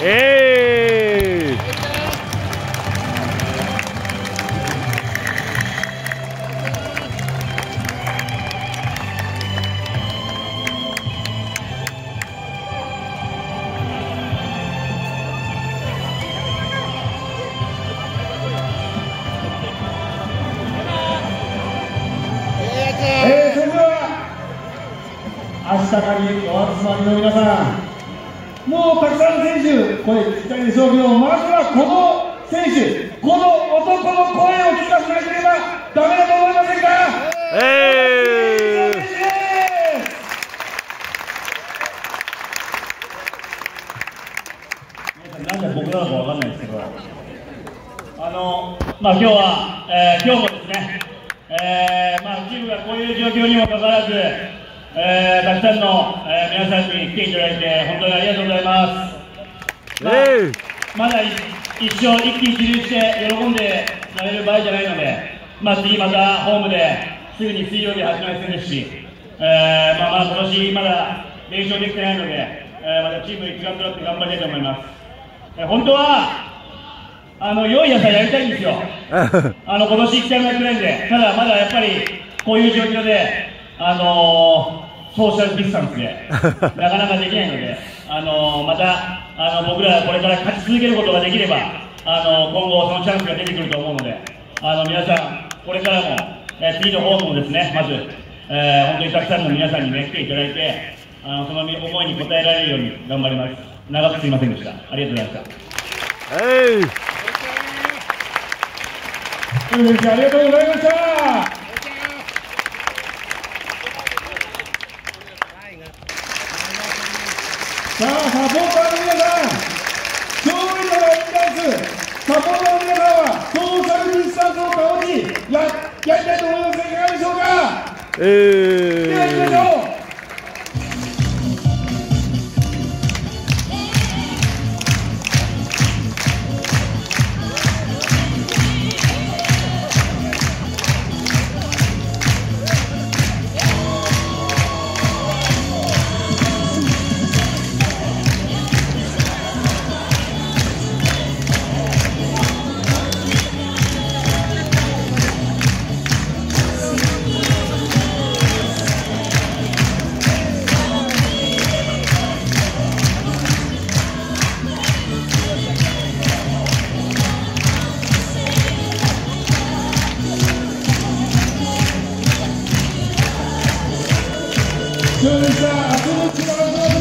えーえー、それでは明日かにお集まりの皆さんもうたくさんの選手声聞きたいでしょうけどまずはこの選手この男の声を聞かせなければダメだと思いませんか？えーなんで僕なのかわかんないですけど、あの、まあ今日は、えー今日もですね、えーまあチームがこういう状況にもかかわらず、えーたくさんの、えー皆さんに来ていただいて本当にありがとうございます。まあえーまだ一一生一喜一憂して喜んでられる場合じゃないので、まあ、次またホームですぐに水曜日始まりそうですし、えーまあ、まあ今年まだ連勝できてないので、えーまたチーム一丸となって頑張りたいと思います。えー本当はあの良い野菜やりたいんですよ。あの今年1回もやってないんで、ただまだやっぱりこういう状況で、あのーソーシャルディスタンスで、なかなかできないので、あのーまたあの僕らこれから勝ち続けることができれば、あのー今後、そのチャンスが出てくると思うので、あの皆さん、これからも、えー次ームもですね、まず、えー本当にたくさんの皆さんに、ね、来ていただいて、あのその思いに応えられるように頑張ります。長くすみませんでした。ありがとうございました。えーといありがとうございました。さあ、サポーターの皆さん、勝利のラインダンス、サポーターの皆さんは、ソーシャルディスタンスを保ち、ややりたいと思いますが、いかがでしょうか？では、行きましえーょう。Canta, a